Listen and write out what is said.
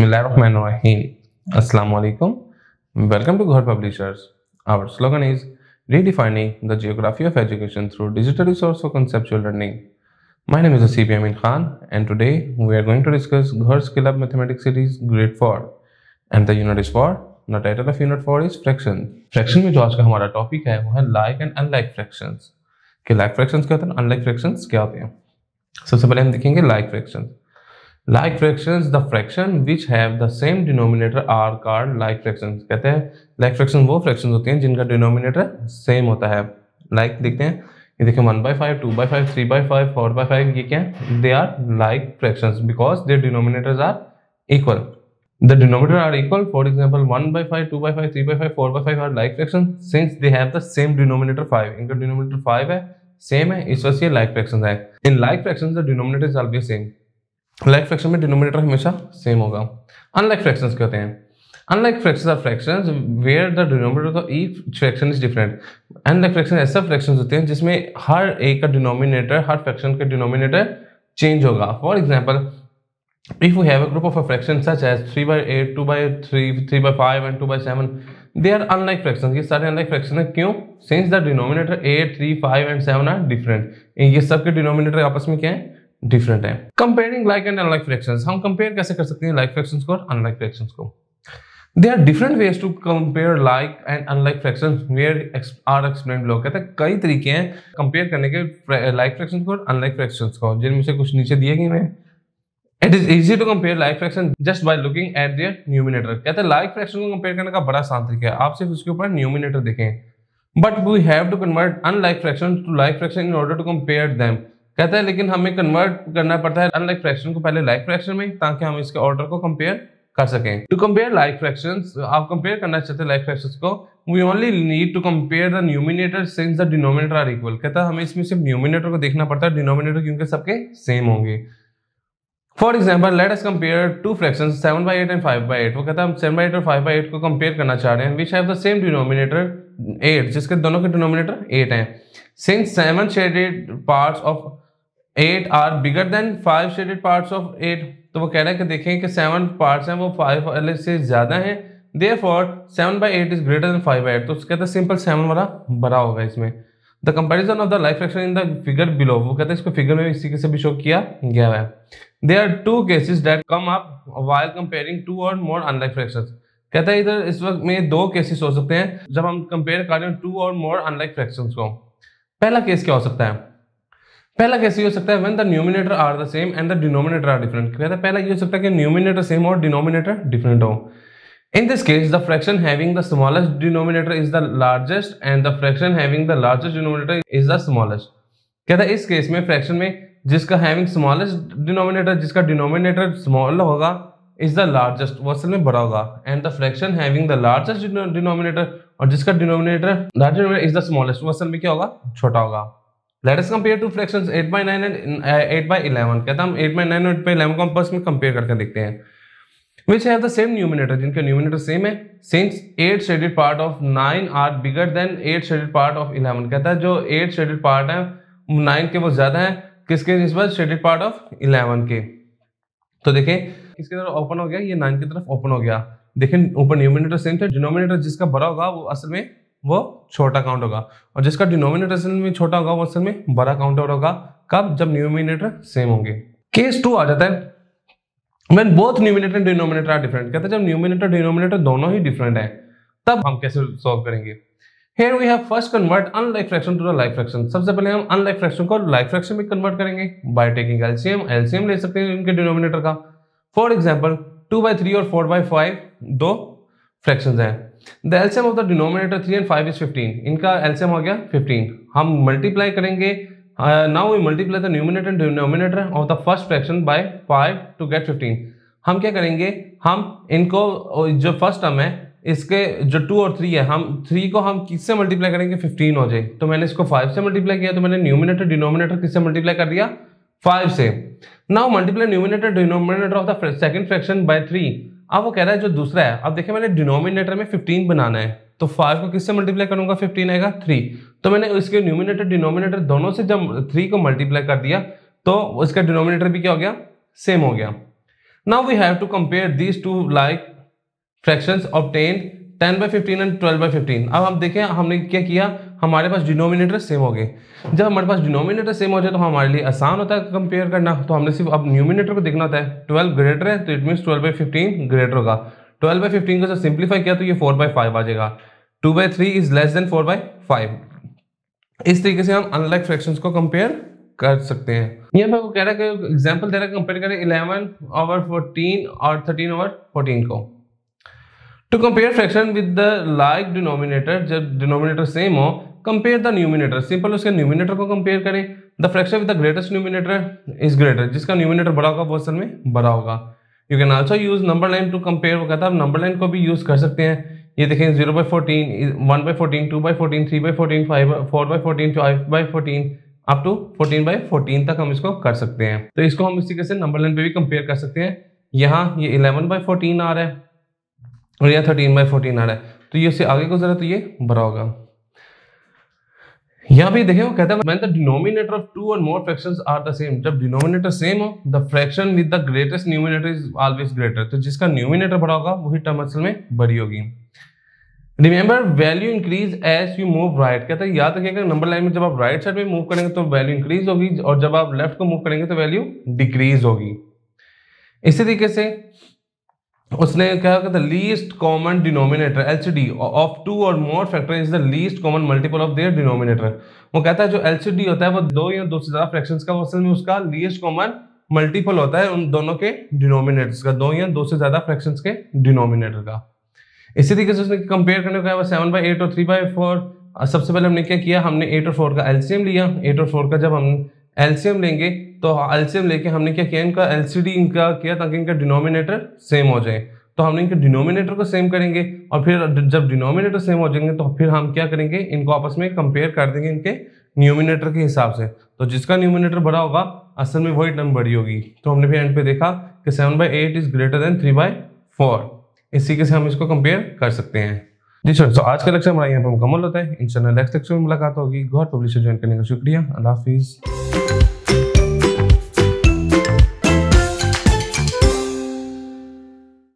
बिस्मिल्लाहिर्रहमानिर्रहीम। Welcome to Ghar publishers. Our slogan is redefining the geography of education through digital resource for conceptual learning my name is C P Amin Khan and today we are going to discuss Ghar skill up mathematics series grade four and the unit is four the title of unit four is fraction fraction में जो आज का हमारा topic है, वो है like and unlike fractions के like fractions क्या होते हैं अनलाइक फ्रैक्शंस क्या होते हैं? सबसे पहले हम देखेंगे like fractions like fractions the fraction which have the same denominator are called like fractions कहते हैं लाइक फ्रैक्शन वो फ्रैक्शन होते हैं जिनका डिनोमिनेटर सेम होता है। लाइक like देखते हैं, ये देखें one by five two by five three by five four by five ये क्या है? They are like fraction because their denominators are equal the denominator are equal for example one by five two by five three by five four by five are like fraction since they have the same denominator five इनका denominator five है same है, इस वजह से like fraction है। इन like fraction denominator same like fraction में denominator हमेशा same होगा। अनलाइक फ्रैक्शंस कहते हैं? Unlike fraction are fractions where the denominator of each fraction is different unlike fraction ऐसा फ्रैक्शन होते हैं जिसमें हर ए का डिनोमिनेटर हर फ्रैक्शन का डिनोमिनेटर चेंज होगा। For example if you have a group of a fraction such है three by eight two by three three by five and two by seven they are unlike fraction ये सारे unlike fraction है। क्यों? Since the denominator eight three five and seven are different ये सबके denominator आपस में क्या है? डिफरेंट है। Comparing like and unlike fractions हम कंपेयर कैसे कर सकते हैं लाइक फ्रैक्शंस को और अनलाइक फ्रैक्शंस को? There are different ways to compare like and unlike fractions where ex, are explained कहते हैं। कई तरीके हैं कंपेयर करने के लाइक फ्रैक्शन को और unlike fractions को। जिनमें से कुछ नीचे दिए गए हैं। It is easy to compare like fraction just by looking at their numerator कहते हैं लाइक फ्रैक्शन को कंपेयर करने का बड़ा आसान तरीका है। आप सिर्फ़ उसके ऊपर न्यूमिनेटर देखें। But we have to convert unlike fraction to like fraction in order to compare them कहता है, लेकिन हमें कन्वर्ट करना पड़ता है अनलाइक फ्रैक्शन को पहले लाइक फ्रैक्शन में, ताकि हम इसके ऑर्डर को कंपेयर कर सकें. टू कंपेयर लाइक फ्रैक्शंस आप कंपेयर करना चाहते हैं लाइक फ्रैक्शंस को we only need to compare the numerator since the denominator are equal कहता है, हमें इसमें सिर्फ़ न्यूमिनेटर को देखना पड़ता है डिनोमिनेटर क्योंकि सबके सेम होंगे. For example let's compare two fraction seven by eight and five by eight वो कहता है, हम सेवन बाई एट और फाइव बाई एट को कंपेयर करना चाह रहे हैं which have the same denominator eight जिसके दोनों के डिनोमिनेटर एट हैं. Since seven shaded parts of eight are bigger than five shaded parts of eight तो वो कह रहे हैं कि देखें कि सेवन पार्ट्स हैं, वो फाइव वाले से ज़्यादा हैं। Therefore seven by eight is greater than five by eight तो कहते हैं सिंपल सेवन वाला बड़ा होगा इसमें। The comparison of the like fraction in the figure below वो कहते हैं इसको फिगर में इसी के से भी शो किया गया है। They are two cases that come up while comparing two और मोर अनलाइक फ्रैक्शन कहता है इधर इस वक्त में दो केसेस हो सकते हैं, जब हम कंपेयर कर रहे हैं टू और मोर अनलाइक फ्रैक्शन को। पहला केस क्या हो सकता है? पहला कैसे हो सकता है when the numerator are the same and the denominator are different कहता है? पहला ये हो सकता है कि न्यूमिनेटर सेम और डिनोमिनेटर डिफरेंट हो। In this case, the fraction having the smallest denominator is the largest and the fraction having the largest denominator is the smallest. कहता है इस केस में फ्रैक्शन में जिसका हैविंग स्मॉलेस्ट डिनोमिनेटर जिसका denominator small होगा is the largest वो असल में बड़ा होगा। And the fraction having the largest denominator और जिसका denominator largest is the smallest वो असल में क्या होगा? छोटा होगा। Let us compare two fractions 8 by 9 and 8 by 11 कहता हम 8 by 9 और 8 by 11 को हम बस में कंपेयर करके देखते हैं। Which have the same numerator? जिनका numerator same है, since 8 shaded part of 9 are bigger than 8 shaded part of 11 कहता है जो 8 shaded part है 9 के वो ज़्यादा है, किसके निस्बत? Shaded part of 11 के। तो देखें, किसकी तरफ़ ओपन हो गया? ये 9 की तरफ़ ओपन हो गया। देखें, ऊपर न्यूमिनेटर सेम थे। डिनोमिनेटर जिसका बड़ा होगा, वो असल में वो छोटा काउंट होगा। और जिसका डिनोमिनेटर असल में छोटा होगा, वो असल में बड़ा काउंटर होगा। कब? जब न्यूमिनेटर सेम होंगे। केस टू आ जाता है। When both numerator and denominator are different कहते हैं जब न्यूमिनेटर डिनोमिनेटर दोनों ही डिफरेंट है, तब हम कैसे सॉल्व करेंगे? Here we have first convert unlike fraction to the like fraction सबसे पहले हम अनलाइक फ्रैक्शन को लाइक फ्रैक्शन में कन्वर्ट करेंगे बाय टेकिंग एलसीएम एलसीएम ले सकते हैं इनके डिनोमिनेटर का। फॉर एग्जांपल 2/3 और 4/5 दो फ्रैक्शंस हैं। The LCM of the denominator 3 and 5 is 15 इनका LCM हो गया 15 हम multiply करेंगे। Now we multiply the numerator and denominator of the first fraction by 5 to get 15. हम क्या करेंगे? हम इनको जो फ़र्स्ट टर्म है, इसके जो टू और थ्री है, हम थ्री को हम किससे मल्टीप्लाई करेंगे? 15 हो जाए। तो मैंने इसको फाइव से मल्टीप्लाई किया तो मैंने न्यूमिनेटर डिनोमिनेटर किससे मल्टीप्लाई कर दिया? फाइव से। Now multiply numerator denominator of the second fraction by three अब वो कह रहा है, जो दूसरा है, अब देखिए मैंने डिनोमिनेटर में 15 बनाना है तो फाइव को किससे मल्टीप्लाई करूँगा? फिफ्टीन आएगा थ्री तो मैंने इसके न्यूमिनेटर डिनोमिनेटर दोनों से जब थ्री को मल्टीप्लाई कर दिया तो उसका डिनोमिनेटर भी क्या हो गया? सेम हो गया. Now we have to compare these two like fractions obtain 10 by fifteen and 12 by fifteen. अब हम देखें, हमने क्या किया? हमारे पास डिनोमिनेटर सेम हो गए। जब हमारे पास डिनोमिनेटर सेम हो जाए तो हमारे लिए आसान होता है कंपेयर करना। तो हमने सिर्फ़ अब न्यूमिनेटर को देखना होता है। 12 ग्रेटर है तो it mean 12 by fifteen greater होगा। 12 बाई फिफ्टीन को जब सिंप्लीफाई किया तो ये फोर बाई फाइव आ जाएगा। Two by three is less than four by five इस तरीके से हम अनलाइक फ्रैक्शंस को कंपेयर कर सकते हैं। ये वो कह रहा है कि एग्ज़ाम्पल दे रहा है कंपेयर करें इलेवन ओवर फोर्टीन और थर्टीन ओवर फोर्टीन को। To compare fraction with the like denominator जब डिनोमिनेटर सेम हो कंपेयर द न्यूमिनेटर सिंपल उसके न्यूमिनेटर को कंपेयर करें. The fraction with the greatest numerator is greater जिसका न्यूमिनेटर बड़ा होगा, वो में बड़ा होगा. You can also use number line to compare वो कहता है नंबर लाइन को भी यूज़ कर सकते हैं. ये देखें zero by fourteen one by fourteen two by fourteen three by fourteen five four by fourteen five by fourteen up to fourteen by fourteen तक हम इसको कर सकते हैं. तो इसको हम इसी से नंबर लाइन पे भी कंपेयर कर सकते हैं. यहाँ ये इलेवन बाई फोर्टीन आ रहा है. और यहाँ थर्टीन बाई फोर्टीन आ रहा है। तो ये उससे आगे गुजरा तो ये बड़ा होगा। यहाँ भी देखें, वो कहता है द डिनोमिनेटर ऑफ़ टू और more fractions are the same जब डिनोमिनेटर सेम हो the fraction with the greatest numerator is always greater तो जिसका न्यूमिनेटर बड़ा होगा, वही टर्म असल में बड़ी होगी। Remember value increase as you move right कहता है, याद रखिएगा नंबर लाइन में जब आप राइट साइड में मूव करेंगे तो वैल्यू इंक्रीज होगी, और जब आप लेफ़्ट को मूव करेंगे तो वैल्यू डिक्रीज होगी। इसी तरीके से उसने क्या the least common denominator LCD of two और more factor is the least common multiple of their denominator वो कहता है, जो एलसीडी होता है, वो दो या दो से ज़्यादा फ्रैक्शंस का असल में उसका लीस्ट कॉमन मल्टीपल होता है उन दोनों के डिनोमिनेटर्स का, दो या दो से ज़्यादा फ्रैक्शंस के डिनोमिनेटर का। इसी तरीके से उसने कंपेयर करने का सेवन बाई एट और थ्री बाई फोर सबसे पहले हमने क्या किया? हमने एट और फोर का एलसीएम लिया। एट और फोर का जब हम एलसीएम लेंगे तो एलसीएम लेके हमने क्या किया, इनका एलसीडी इनका किया ताकि इनका डिनोमिनेटर सेम हो जाए। तो हमने इनके डिनोमिनेटर को सेम करेंगे और फिर जब डिनोमिनेटर सेम हो जाएँगे तो फिर हम क्या करेंगे, इनको आपस में कंपेयर कर देंगे इनके न्यूमिनेटर के हिसाब से। तो जिसका न्यूमिनेटर बड़ा होगा, असल में वही टर्म बड़ी होगी। तो हमने फिर एंड पे देखा कि seven by eight is greater than three by four इस तरीके से हम इसको कंपेयर कर सकते हैं। जी सर तो आज का लेक्चर हमारा यहाँ पर मुकम्मल होता है। इन नेक्स्ट लेक्चर में मुलाकात होगी। गौर पब्लिशर ज्वाइन करने का शुक्रिया। अल्लाह हाफिज़।